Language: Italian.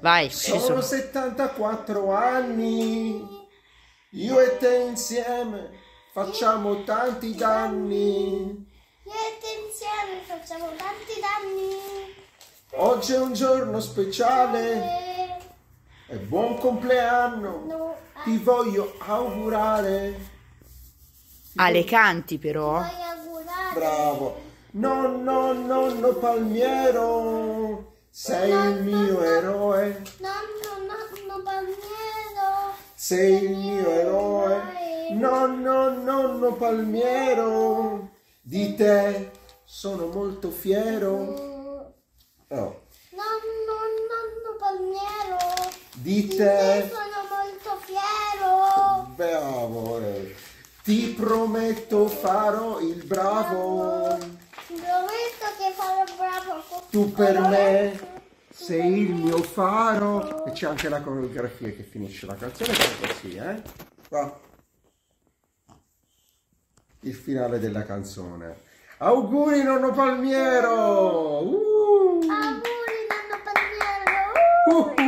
Vai, ci Sono sono. 74 anni, io e te insieme facciamo tanti danni. Io e te insieme facciamo tanti danni. Oggi è un giorno speciale e buon compleanno. no, Ti voglio augurare. Ale canti però. augurare? Bravo. Nonno, nonno Palmiero, sei il mio eroe. Nonno, nonno Palmiero. Sei il mio eroe. Nonno, nonno Palmiero, di te sono molto fiero. Oh, Nonno, nonno Palmiero. di Di te sono molto fiero. bravo. eh. Ti prometto farò il bravo. Prometto che farò bravo. Tu per me sei il mio faro. E c'è anche la coreografia che finisce la canzone che è così eh? Qua il finale della canzone. Auguri nonno palmiero! Uh! auguri nonno palmiero! Uh!